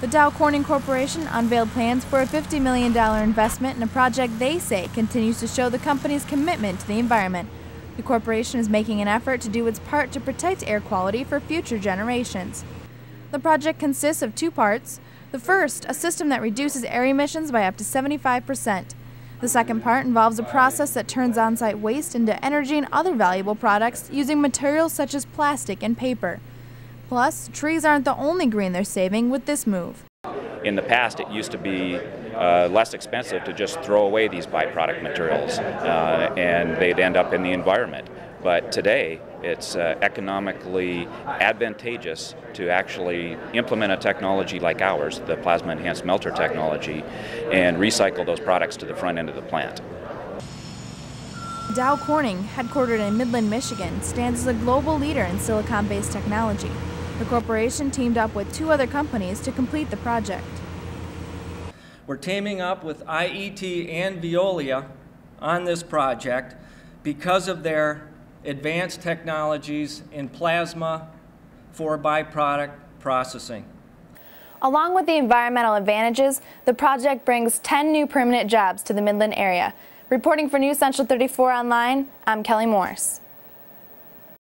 The Dow Corning Corporation unveiled plans for a $50 million investment in a project they say continues to show the company's commitment to the environment. The corporation is making an effort to do its part to protect air quality for future generations. The project consists of two parts. The first, a system that reduces air emissions by up to 75 percent. The second part involves a process that turns on-site waste into energy and other valuable products using materials such as plastic and paper. Plus, trees aren't the only green they're saving with this move. In the past, it used to be uh, less expensive to just throw away these byproduct materials uh, and they'd end up in the environment. But today, it's uh, economically advantageous to actually implement a technology like ours, the plasma enhanced melter technology, and recycle those products to the front end of the plant. Dow Corning, headquartered in Midland, Michigan, stands as a global leader in silicon based technology. The corporation teamed up with two other companies to complete the project. We're teaming up with IET and Veolia on this project because of their advanced technologies in plasma for byproduct processing. Along with the environmental advantages, the project brings 10 new permanent jobs to the Midland area. Reporting for News Central 34 Online, I'm Kelly Morris.